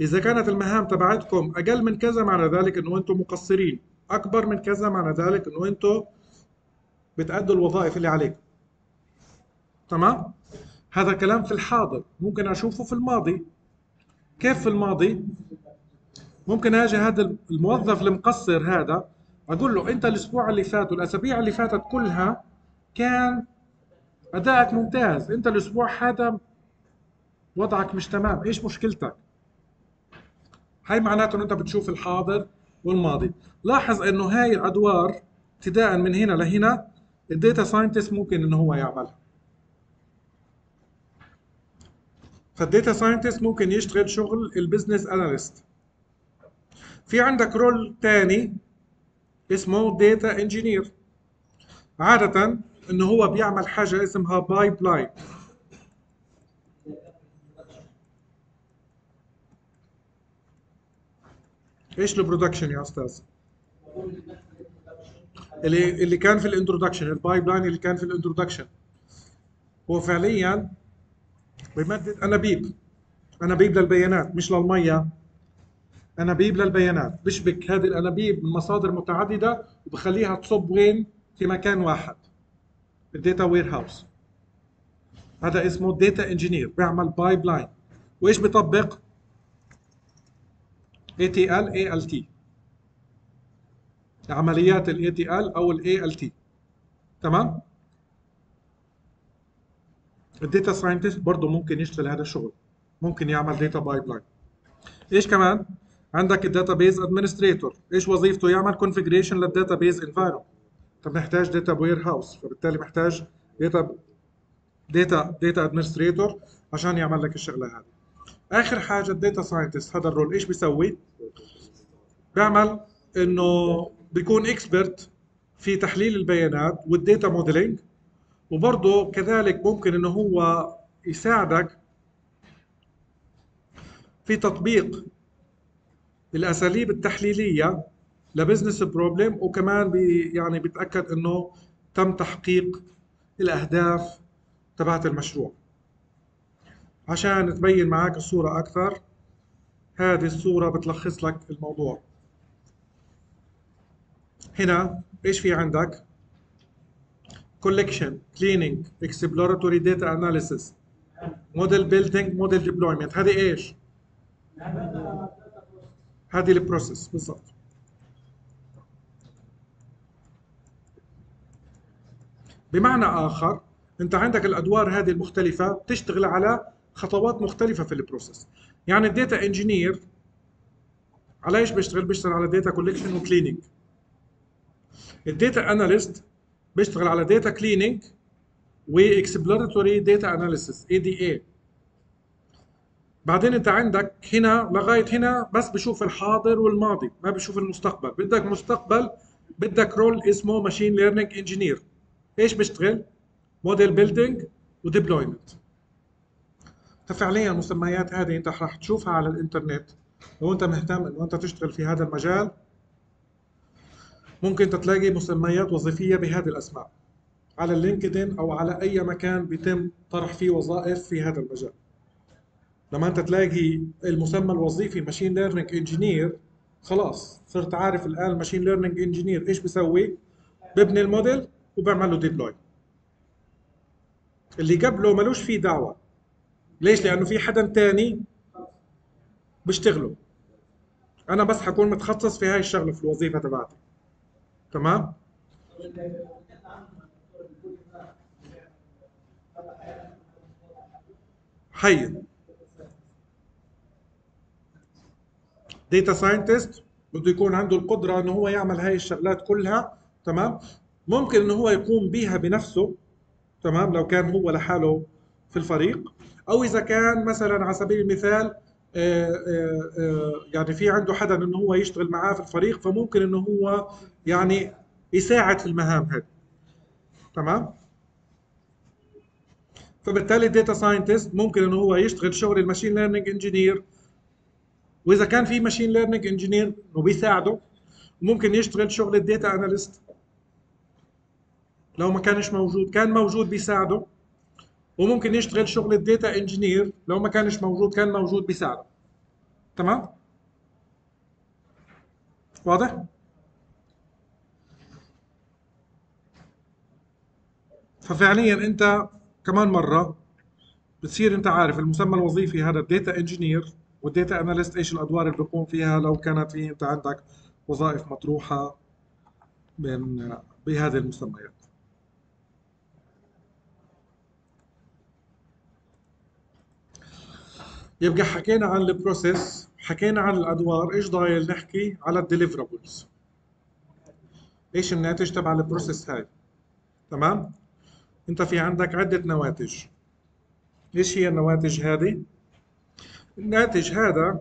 S1: إذا كانت المهام تبعتكم أقل من كذا معنى ذلك إنه أنتم مقصرين. أكبر من كذا معنى ذلك إنه أنتم بتأدوا الوظائف اللي عليكم. تمام؟ هذا كلام في الحاضر. ممكن أشوفه في الماضي. كيف في الماضي؟ ممكن أجي هذا الموظف المقصر هذا أقول له أنت الأسبوع اللي فات والأسابيع اللي فاتت كلها كان ادائك ممتاز. أنت الأسبوع هذا وضعك مش تمام. إيش مشكلتك؟ هاي معناته انه أنت بتشوف الحاضر والماضي. لاحظ إنه هاي الأدوار ابتداء من هنا لهنا ال data scientist ممكن إنه هو يعملها. فال data scientist ممكن يشتغل شغل ال business analyst في عندك role تاني اسمه data engineer عادة انه هو بيعمل حاجة اسمها pipeline إيش ال production يا أستاذ؟ اللي اللي كان في ال introduction ال pipeline اللي كان في ال introduction هو فعليا بيمدد انابيب انابيب للبيانات مش للمية. أنابيب للبيانات. بشبك هذه الأنابيب من مصادر متعددة وبخليها تصب وين في مكان واحد. ال data warehouse هذا اسمه data engineer بيعمل pipeline وإيش بيطبق؟ ETL ELT عمليات ال ETL أو ال ELT تمام؟ ال data scientist برضه ممكن يشتغل هذا الشغل. ممكن يعمل data pipeline إيش كمان؟ عندك ال database administrator إيش وظيفته؟ يعمل configuration لل database environment طب محتاج data warehouse فبالتالي محتاج data data data administrator عشان يعمل لك الشغلة هذه. آخر حاجة ال data scientist هذا ال role. إيش بيسوي؟ بيعمل إنه بيكون expert في تحليل البيانات وال data modeling وبرضه كذلك ممكن إنه هو يساعدك في تطبيق الاساليب التحليلية ل business problem وكمان بي يعني بيتاكد إنه تم تحقيق الأهداف تبعت المشروع. عشان تبين معك الصورة أكثر هذه الصورة بتلخص لك الموضوع. هنا إيش في عندك؟ collection cleaning exploratory data analysis model building model deployment. هذه إيش؟ هذه ال process بالضبط. بمعنى آخر أنت عندك الأدوار هذه المختلفة بتشتغل على خطوات مختلفة في ال process يعني ال data engineer على إيش بيشتغل؟ بيشتغل على data collection و cleaning ال data analyst بيشتغل على data cleaning و exploratory data analysis EDA بعدين انت عندك هنا لغاية هنا بس بشوف الحاضر والماضي ما بشوف المستقبل. بدك مستقبل بدك role اسمه machine learning engineer إيش بيشتغل؟ model building و deployment ففعليا المسميات هذه انت راح تشوفها على الإنترنت. لو انت مهتم إنه انت تشتغل في هذا المجال ممكن تلاقي مسميات وظيفية بهذه الأسماء. على ال LinkedIn أو على أي مكان بيتم طرح فيه وظائف في هذا المجال. لما انت تلاقي المسمى الوظيفي machine learning engineer خلاص صرت عارف الآن ال machine learning engineer إيش بيسوي؟ ببني الموديل وبعمل له deploy اللي قبله ملوش فيه دعوة. ليش؟ لأنه في حدا تاني بيشتغله. أنا بس حكون متخصص في هاي الشغلة في الوظيفة تبعتي. تمام؟ حي. data scientist بده يكون عنده القدرة إنه هو يعمل هاي الشغلات كلها تمام؟ ممكن إنه هو يقوم بها بنفسه تمام؟ لو كان هو لحاله في الفريق. أو إذا كان مثلا على سبيل المثال آه، آه، آه، يعني في عنده حدا إنه هو يشتغل معاه في الفريق فممكن إنه هو يعني يساعد في المهام هذه تمام؟ فبالتالي ال data scientist ممكن إنه هو يشتغل شغل ال machine learning engineer وإذا كان في machine learning engineer انه بيساعده ممكن يشتغل شغل ال data analyst لو ما كانش موجود كان موجود بيساعده وممكن يشتغل شغل ال data engineer لو ما كانش موجود كان موجود بيساعده. تمام؟ واضح؟ ففعليا أنت كمان مرة بتصير أنت عارف المسمى الوظيفي هذا ال data engineer وال data analyst إيش الادوار اللي بيقوم فيها لو كانت في انت عندك وظائف مطروحة من بهذه المسميات. يبقى حكينا عن ال process حكينا عن الأدوار إيش ضايل نحكي؟ على ال deliverables إيش الناتج تبع ال process هاي؟ تمام؟ أنت في عندك عدة نواتج. إيش هي النواتج هذه؟ الناتج هذا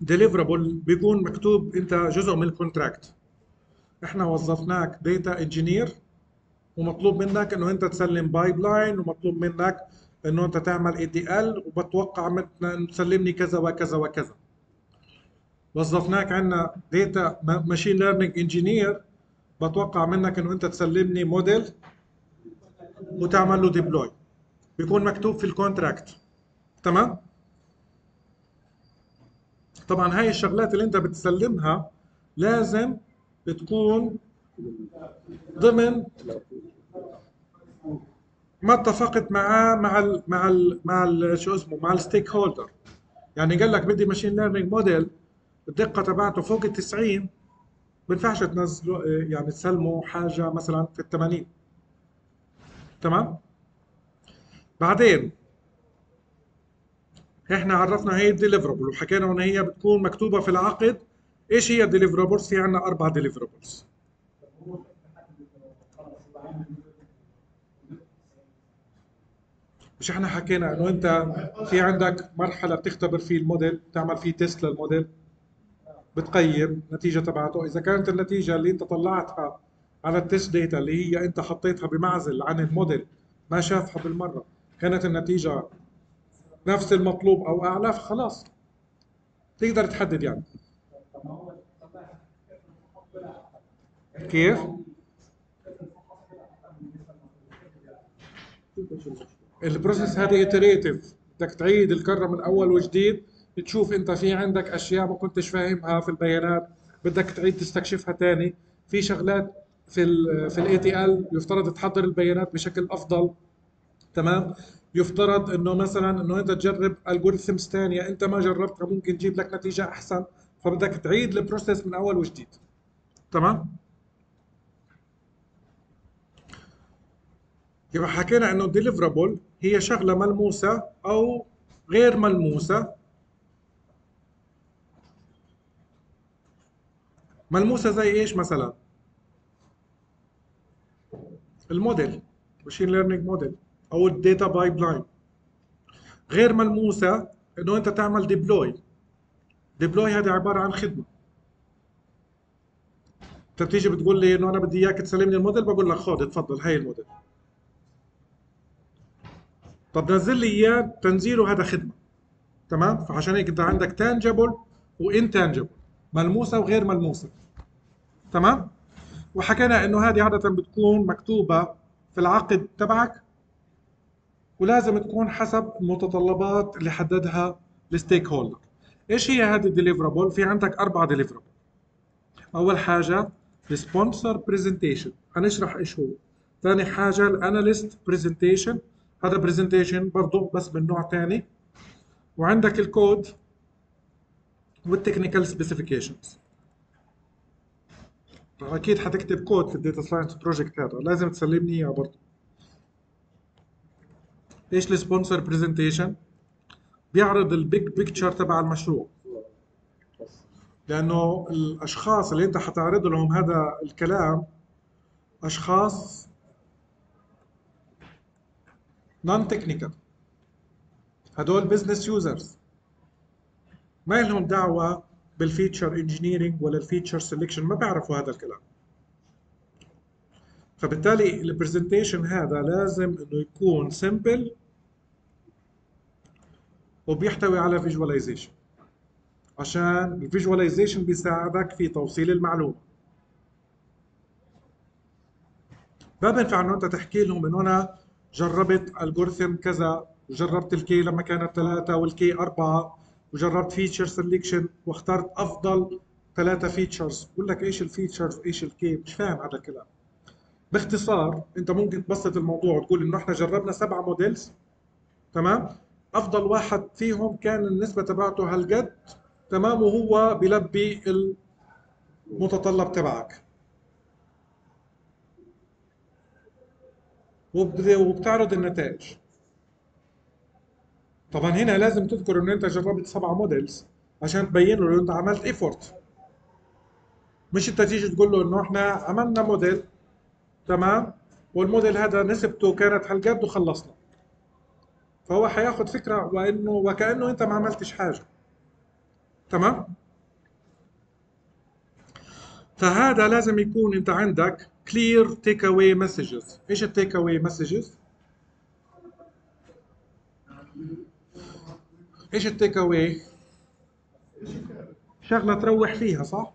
S1: deliverable بيكون مكتوب أنت جزء من ال contract إحنا وظفناك data engineer ومطلوب منك إنه أنت تسلم pipeline ومطلوب منك إنه أنت تعمل ETL وبتوقع من تسلمني كذا وكذا وكذا. وظفناك عندنا data machine learning engineer بتوقع منك إنه أنت تسلمني موديل وتعمل له deploy بيكون مكتوب في ال contract تمام؟ طبعا هاي الشغلات اللي انت بتسلمها لازم بتكون ضمن ما اتفقت معاه مع ال مع ال مع ال شو اسمه مع ال stakeholder يعني قال لك بدي machine learning model الدقة تبعته فوق ال 90 بينفعش تنزله يعني تسلمه حاجة مثلا في ال 80 تمام؟ بعدين إحنا عرفنا هي ال deliverable وحكينا إن هي بتكون مكتوبة في العقد. إيش هي ال deliverables في عندنا أربع deliverables مش إحنا حكينا إنه أنت في عندك مرحلة بتختبر فيه الموديل بتعمل فيه test لل model بتقيم النتيجه تبعته. إذا كانت النتيجة اللي أنت طلعتها على ال test data اللي هي أنت حطيتها بمعزل عن الموديل ما شافها بالمرة كانت النتيجة نفس المطلوب أو أعلى فخلاص. تقدر تحدد يعني. كيف؟ ال process هذه iterative بدك تعيد الكرة من أول وجديد بتشوف أنت في عندك أشياء ما كنتش فاهمها في البيانات بدك تعيد تستكشفها تاني. في شغلات في ال في ال ETL يفترض تحضر البيانات بشكل أفضل تمام؟ يفترض إنه مثلا إنه أنت تجرب algorithms ثانية أنت ما جربتها ممكن تجيب لك نتيجة أحسن فبدك تعيد ال process من أول وجديد. تمام؟ يبقى حكينا إنه deliverable هي شغلة ملموسة أو غير ملموسة. ملموسة زي إيش مثلا؟ ال model machine learning model أو ال data pipeline غير ملموسة إنه أنت تعمل deploy deploy هذا عبارة عن خدمة. أنت بتيجي بتقول لي إنه أنا بدي إياك تسلمني الموديل بقول لك خذ اتفضل هي الموديل. طب نزل لي إياه تنزيله هذا خدمة. تمام؟ فعشان هيك أنت عندك tangible و intangible ملموسة وغير ملموسة. تمام؟ وحكينا إنه هذه عادة بتكون مكتوبة في العقد تبعك. ولازم تكون حسب المتطلبات اللي حددها ال stakeholder إيش هي هذه ال deliverable في عندك أربع deliverable أول حاجة ال sponsor presentation هنشرح إيش هو. ثاني حاجة ال analyst presentation هذا presentation برضه بس من نوع ثاني وعندك ال code وال technical specifications أكيد حتكتب كود في ال data science project هذا. لازم تسلمني إياه برضه إيش ال sponsor presentation بيعرض ال big picture تبع المشروع. لأنه الأشخاص اللي أنت حتعرض لهم هذا الكلام أشخاص non-technical هدول business users ما لهم دعوة بال feature engineering ولا ال feature selection ما بيعرفوا هذا الكلام. فبالتالي ال presentation هذا لازم إنه يكون simple وبيحتوي على visualization عشان ال visualization بيساعدك في توصيل المعلومة. ما بينفع إنه أنت تحكي لهم إنه أنا جربت algorithm كذا وجربت ال K لما كانت ثلاثة وال K أربعة وجربت feature selection واخترت أفضل ثلاثة features بقول لك إيش ال features إيش ال K مش فاهم هذا الكلام. باختصار أنت ممكن تبسط الموضوع وتقول إنه إحنا جربنا سبعة models تمام؟ أفضل واحد فيهم كان النسبة تبعته هالقد تمام وهو بيلبي المتطلب تبعك. وبتعرض النتائج. طبعا هنا لازم تذكر ان أنت جربت سبعة models عشان تبين له أنت عملت effort مش أنت تيجي تقول له إنه إحنا عملنا موديل تمام؟ والموديل هذا نسبته كانت هالقد وخلصنا. فهو حياخد فكرة وانه وكأنه أنت ما عملتش حاجة. تمام؟ فهذا لازم يكون أنت عندك clear take away messages. إيش ال take away messages إيش ال take away شغلة تروح فيها صح؟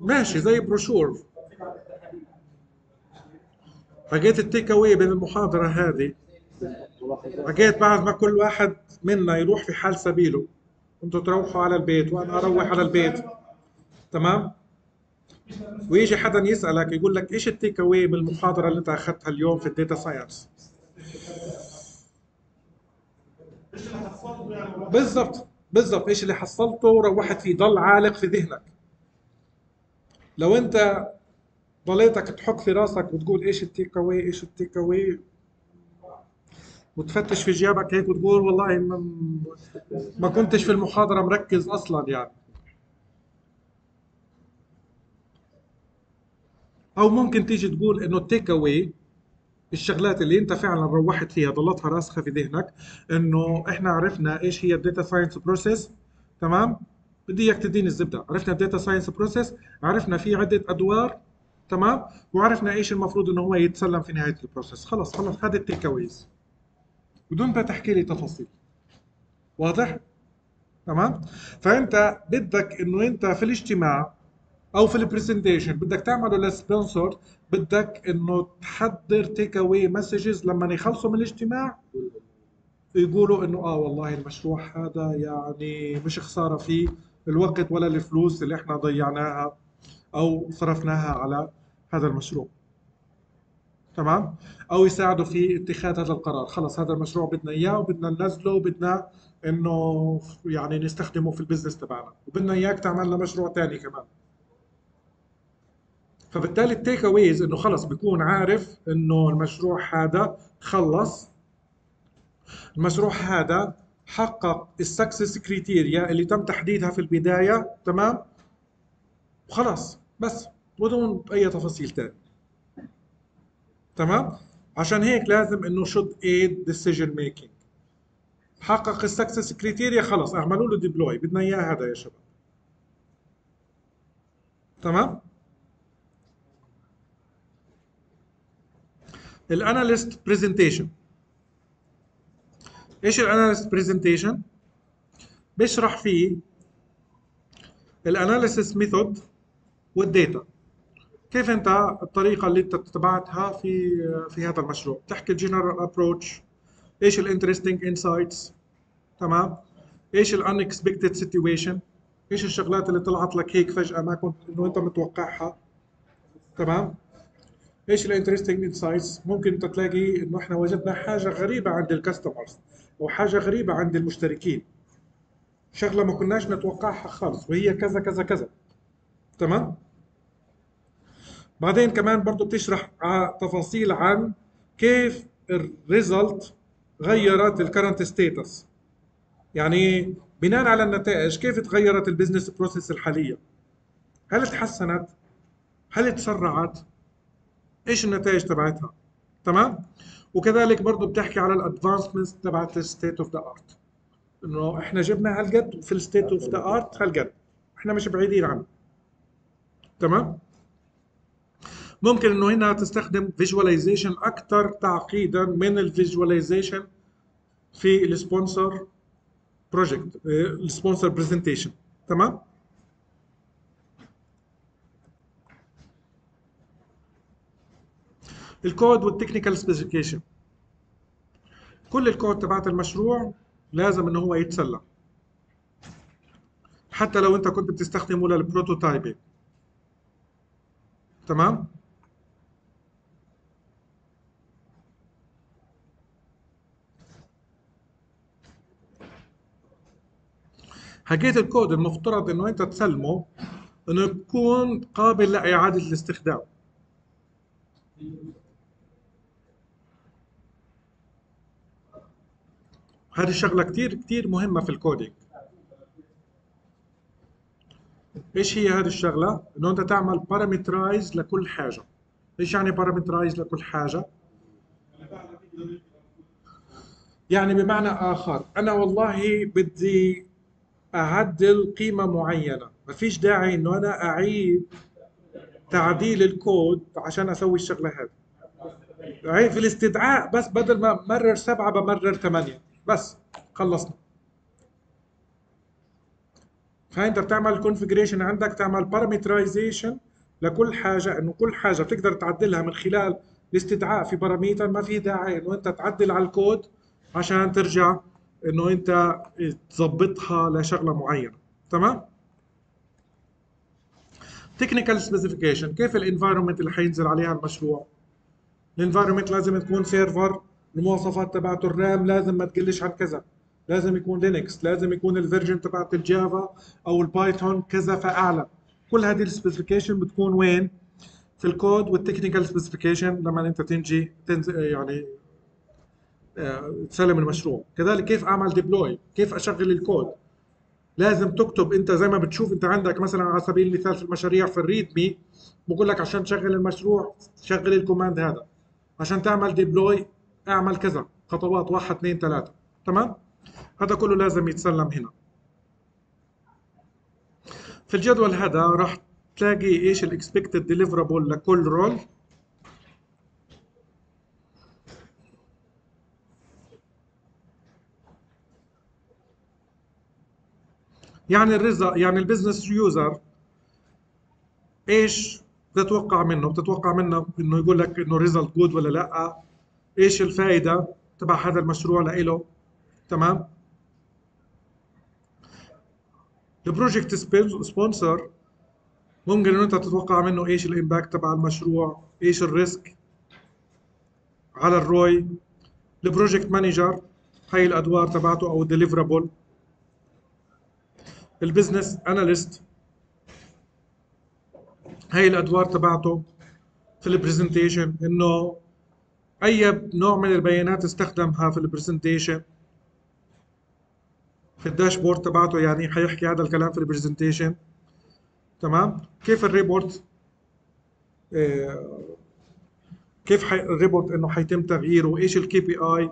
S1: ماشي زي بروشور لقيت التيك اواي من المحاضرة هذه. لقيت بعد ما كل واحد منا يروح في حال سبيله. أنتوا تروحوا على البيت وأنا أروح على البيت. تمام؟ ويجي حدا يسألك يقول لك إيش التيك اواي من المحاضره اللي انت أخذتها اليوم في ال data science؟ بالضبط بالضبط. إيش اللي حصلته وروحت فيه. ضل عالق في ذهنك. لو أنت ضليتك تحك في راسك وتقول إيش التيك اواي إيش التيك اواي وتفتش في جيابك هيك وتقول والله ما, ما كنتش في المحاضرة مركز أصلا يعني. أو ممكن تيجي تقول إنه التيك أواي الشغلات اللي أنت فعلا روحت فيها ضلتها راسخة في ذهنك إنه إحنا عرفنا إيش هي ال data science process تمام؟ بدي إياك تديني الزبدة. عرفنا ال data science process عرفنا في عدة أدوار تمام؟ وعرفنا إيش المفروض إنه هو يتسلم في نهاية ال process. خلص خلص هذا ال takeaways بدون ما تحكي لي تفاصيل. واضح؟ تمام؟ فأنت بدك إنه أنت في الاجتماع أو في ال presentation بدك تعمله لل sponsor بدك إنه تحضر takeaway messages لما يخلصوا من الاجتماع يقولوا إنه آه والله المشروع هذا يعني مش خسارة فيه الوقت ولا الفلوس اللي إحنا ضيعناها أو صرفناها على هذا المشروع. تمام؟ أو يساعدوا في اتخاذ هذا القرار. خلص هذا المشروع بدنا إياه وبدنا ننزله وبدنا إنه يعني نستخدمه في ال business تبعنا. وبدنا إياك تعمل لنا مشروع ثاني كمان. فبالتالي ال takeaways إنه خلص بيكون عارف إنه المشروع هذا خلص. المشروع هذا حقق ال success criteria اللي تم تحديدها في البداية. تمام؟ وخلاص. بس. بدون أي تفاصيل ثانية تمام؟ عشان هيك لازم إنه should aid decision making. حقق ال success criteria خلص اعملوا له deploy بدنا إياه هذا يا شباب. تمام؟ ال analyst presentation إيش ال analyst presentation بيشرح فيه ال analysis method وال data كيف انت الطريقة اللي انت اتبعتها في في هذا المشروع؟ تحكي ال general approach إيش ال interesting insights تمام؟ إيش ال unexpected situation إيش الشغلات اللي طلعت لك هيك فجأة ما كنت إنه أنت متوقعها؟ تمام؟ إيش ال interesting insights ممكن أنت تلاقي إنه إحنا وجدنا حاجة غريبة عند ال customers أو حاجة غريبة عند المشتركين. شغلة ما كناش نتوقعها خالص وهي كذا كذا كذا. تمام؟ بعدين كمان برضو بتشرح ع- تفاصيل عن كيف ال result غيرت ال current status يعني بناء على النتائج كيف تغيرت ال business process الحالية؟ هل تحسنت؟ هل تسرعت؟ إيش النتائج تبعتها؟ تمام؟ وكذلك برضو بتحكي على ال advancements تبعت ال state of the art إنه إحنا جبنا هالقد في ال state of the art هالقد. إحنا مش بعيدين عنه. تمام؟ ممكن إنه هنا تستخدم visualization أكثر تعقيدا من ال visualization في ال sponsor project ال sponsor presentation تمام؟ ال code وال technical specification كل الكود تبعت المشروع لازم إنه هو يتسلم حتى لو أنت كنت بتستخدمه لل prototyping تمام؟ حكيت الكود المفترض إنه أنت تسلمه إنه يكون قابل لإعادة الاستخدام. هذه الشغله كتير كتير مهمة في ال coding. إيش هي هذه الشغلة؟ إنه أنت تعمل parametrize لكل حاجة. إيش يعني parametrize لكل حاجة؟ يعني بمعنى آخر أنا والله بدي اعدل قيمه معينة. ما فيش داعي إنه أنا أعيد تعديل الكود عشان أسوي الشغله هذه يعني في الاستدعاء بس بدل ما مرر سبعة بمرر ثمانية بس خلصنا. فانت بتعمل configuration عندك تعمل parametrization لكل حاجة إنه كل حاجة بتقدر تعدلها من خلال الاستدعاء في parameter ما في داعي إنه أنت تعدل على الكود عشان ترجع إنه أنت تظبطها لشغلة معينة. تمام؟ technical specification كيف ال environment اللي حينزل عليها المشروع؟ ال environment لازم تكون server المواصفات تبعته ال RAM لازم ما تقلش عن كذا. لازم يكون Linux لازم يكون ال version تبعت ال Java أو ال Python كذا فأعلى. كل هذه ال specification بتكون وين؟ في ال code وال technical specification لما أنت تيجي تنزل يعني تسلم المشروع. كذلك كيف أعمل deploy كيف أشغل الكود؟ لازم تكتب أنت زي ما بتشوف أنت عندك مثلا على سبيل المثال في المشاريع في ال README بقول لك عشان تشغل المشروع شغل ال command هذا. عشان تعمل deploy أعمل كذا خطوات واحد اثنين ثلاثة. تمام؟ هذا كله لازم يتسلم هنا. في الجدول هذا راح تلاقي إيش ال expected deliverable لكل role يعني الرزق يعني ال business user إيش بتتوقع منه؟ بتتوقع منه إنه يقول لك إنه result good ولا لأ؟ إيش الفائده تبع هذا المشروع لإله؟ تمام؟ ال project sponsor ممكن إنه أنت تتوقع منه إيش ال impact تبع المشروع إيش ال risk؟ على ال ROI ال project manager هاي الأدوار تبعته أو ال deliverable ال business analyst هاي الأدوار تبعته في ال presentation إنه أي نوع من البيانات استخدمها في ال presentation في ال dashboard تبعته يعني حيحكي هذا الكلام في ال presentation تمام؟ كيف ال report آه، كيف. ال report إنه حيتم تغييره؟ إيش ال KPI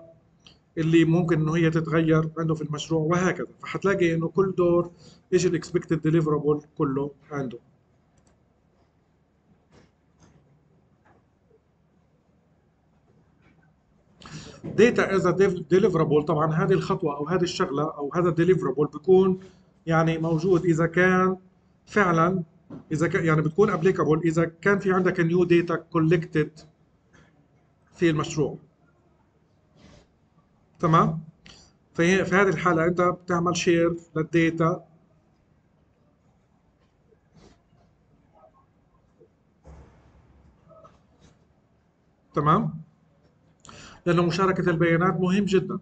S1: اللي ممكن إنه هي تتغير عنده في المشروع وهكذا. فحتلاقي إنه كل دور إيش ال expected deliverable كله عنده. data as deliverable طبعا هذه الخطوة أو هذه الشغلة أو هذا ال deliverable بيكون يعني موجود إذا كان فعلا إذا كان يعني بتكون applicable إذا كان في عندك new data collected في المشروع. تمام؟ فهي في هذه الحالة أنت بتعمل share لل data. تمام؟ لأنه مشاركة البيانات مهم جدا.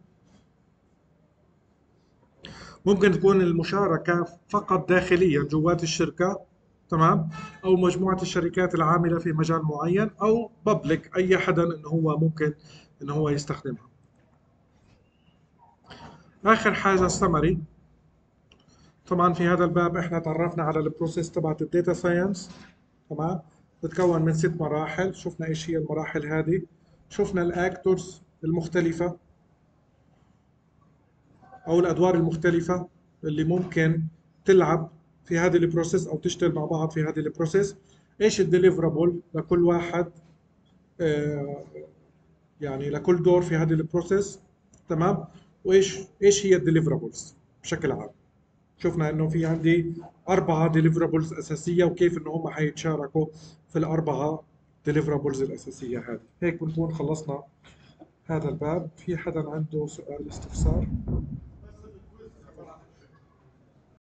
S1: ممكن تكون المشاركة فقط داخليا جوات الشركة تمام؟ أو مجموعة الشركات العاملة في مجال معين أو public أي حدا إنه هو ممكن إنه هو يستخدمها. آخر حاجة السمري طبعا في هذا الباب إحنا تعرفنا على ال process تبعت ال data science تمام؟ بتكون من ست مراحل. شفنا إيش هي المراحل هذه. شفنا ال actors المختلفة أو الأدوار المختلفة اللي ممكن تلعب في هذه ال process أو تشتغل مع بعض في هذه ال process إيش ال deliverable لكل واحد آه، يعني لكل دور في هذه ال process تمام؟ وايش إيش هي ال deliverables بشكل عام؟ شفنا إنه في عندي أربعة deliverables أساسية وكيف إنه هم حيتشاركوا في الأربعة ديليفرابلز الأساسية هذه. هيك بنكون خلصنا هذا الباب. في حدا عنده سؤال استفسار؟